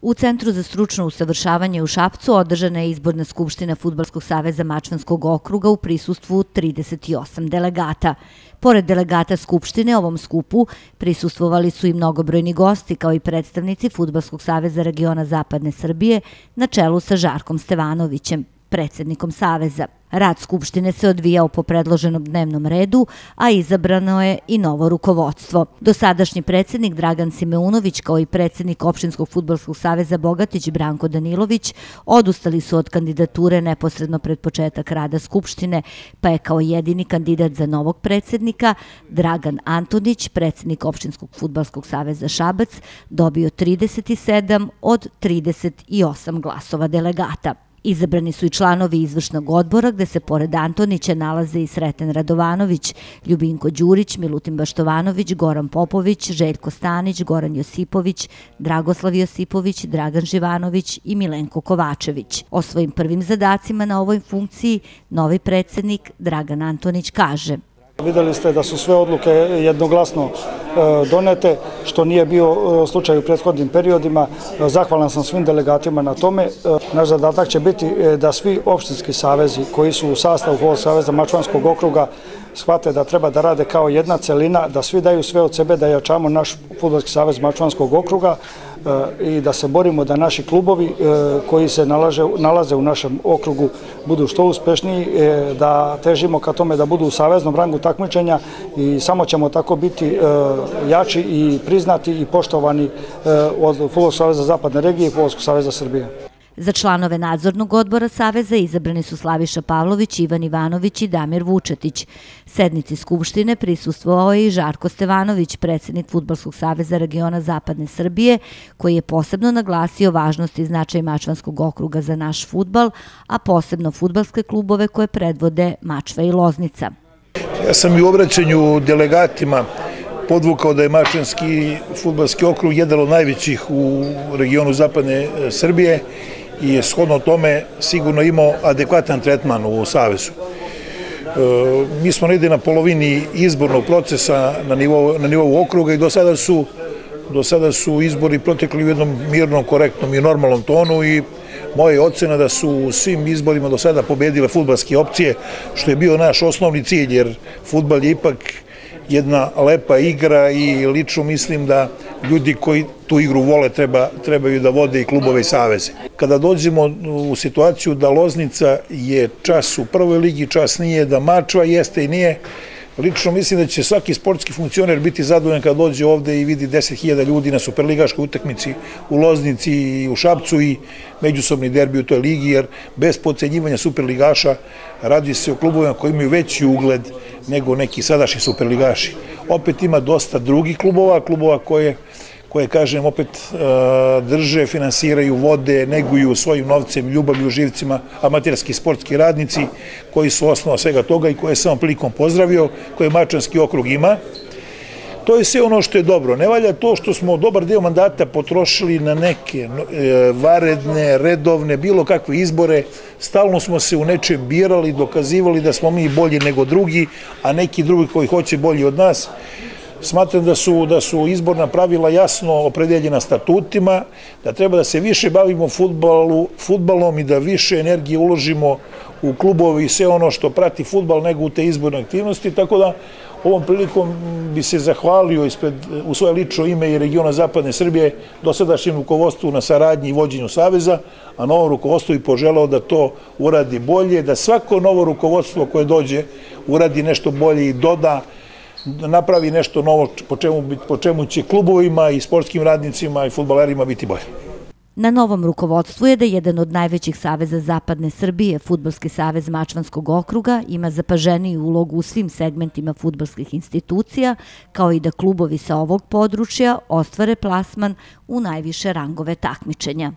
U Centru za stručno usavršavanje u Šapcu održana je izborna skupština Futbalskog saveza Mačvanskog okruga u prisustvu 38 delegata. Pored delegata Skupštine ovom skupu prisustvovali su i mnogobrojni gosti kao i predstavnici Futbalskog saveza regiona Zapadne Srbije na čelu sa Žarkom Stevanovićem, predsednikom Saveza. Rad Skupštine se odvijao po predloženom dnevnom redu, a izabrano je i novo rukovodstvo. Dosadašnji predsednik Dragan Simeunović kao i predsednik Opštinskog futbolskog saveza Bogatić Branko Danilović odustali su od kandidature neposredno pred početak rada Skupštine, pa je kao jedini kandidat za novog predsednika Dragan Antonić, predsednik Opštinskog futbolskog saveza Šabac, dobio 37 od 38 glasova delegata. Izabrani su i članovi izvršnog odbora gde se pored Antonića nalaze i Sreten Radovanović, Ljubinko Đurić, Milutin Baštovanović, Goran Popović, Željko Stanić, Goran Josipović, Dragoslav Josipović, Dragan Živanović i Milenko Kovačević. O svojim prvim zadacima na ovoj funkciji novi predsednik Dragan Antonić kaže – Videli ste da su sve odluke jednoglasno e, donete, što nije bio e, slučaj u prethodnim periodima. E, zahvalan sam svim delegatima na tome. Naš zadatak će biti da svi opštinski savezi koji su u sastavu ovog saveza Mačvanskog okruga shvate da treba da rade kao jedna celina, da svi daju sve od sebe da jačamo naš futbolski savez Mačvanskog okruga i da se borimo da naši klubovi koji se nalaze u našem okrugu budu što uspešniji, da težimo ka tome da budu u saveznom rangu takmičenja i samo ćemo tako biti jači i priznati i poštovani od Futbolskog saveza Zapadne regije i Futbolskog saveza Srbije. Za članove nadzornog odbora Saveza izabrani su Slaviša Pavlović, Ivan Ivanović i Damir Vučetić. Sednici Skupštine prisustvovao je i Žarko Stevanović, predsednik Futbolskog saveza regiona Zapadne Srbije, koji je posebno naglasio važnost i značaj Mačvanskog okruga za naš futbal, a posebno futbalske klubove koje predvode Mačva i Loznica. Ja sam i u obraćanju delegatima podvukao da je Mačvanski futbalski okrug jedan od najvećih u regionu Zapadne Srbije i je shodno tome sigurno imao adekvatan tretman u Savezu. E, mi smo negde na polovini izbornog procesa na nivou, na nivou okruga i do sada su do sada su izbori protekli u jednom mirnom, korektnom i normalnom tonu i moja ocena da su svim izborima do sada pobedile futbalske opcije, što je bio naš osnovni cilj, jer futbal je ipak jedna lepa igra i lično mislim da ljudi koji tu igru vole treba, trebaju da vode i klubove i saveze. Kada dođemo u situaciju da Loznica je čas u prvoj ligi, čas nije, da Mačva jeste i nije, Lično mislim da će svaki sportski funkcioner biti zadovoljan kada dođe ovde i vidi 10.000 ljudi na superligaškoj utakmici u Loznici i u Šapcu i međusobni derbi u toj ligi, jer bez pocenjivanja superligaša radi se o klubovima koji imaju veći ugled nego neki sadašnji superligaši. Opet ima dosta drugih klubova, klubova koje koje, kažem, opet e, drže, finansiraju, vode, neguju svojim novcem, ljubavlju, živcima, amaterski sportski radnici, koji su osnova svega toga i koje sam prilikom pozdravio, koje Mačanski okrug ima. To je sve ono što je dobro. Ne valja to što smo dobar deo mandata potrošili na neke e, varedne, redovne, bilo kakve izbore. Stalno smo se u nečem birali, dokazivali da smo mi bolji nego drugi, a neki drugi koji hoće bolji od nas. Smatram da su, da su izborna pravila jasno opredeljena statutima, da treba da se više bavimo futbalu, futbalom i da više energije uložimo u klubovi i sve ono što prati futbal nego u te izborne aktivnosti, tako da ovom prilikom bi se zahvalio ispred, u svoje lično ime i regiona Zapadne Srbije dosadašnjem rukovodstvu na saradnji i vođenju Saveza, a novo rukovodstvo i poželao da to uradi bolje, da svako novo rukovodstvo koje dođe uradi nešto bolje i doda da napravi nešto novo po čemu, po čemu će klubovima i sportskim radnicima i futbalerima biti bolje. Na novom rukovodstvu je da jedan od najvećih saveza Zapadne Srbije, Futbolski savez Mačvanskog okruga, ima zapaženiju ulogu u svim segmentima futbolskih institucija, kao i da klubovi sa ovog područja ostvare plasman u najviše rangove takmičenja.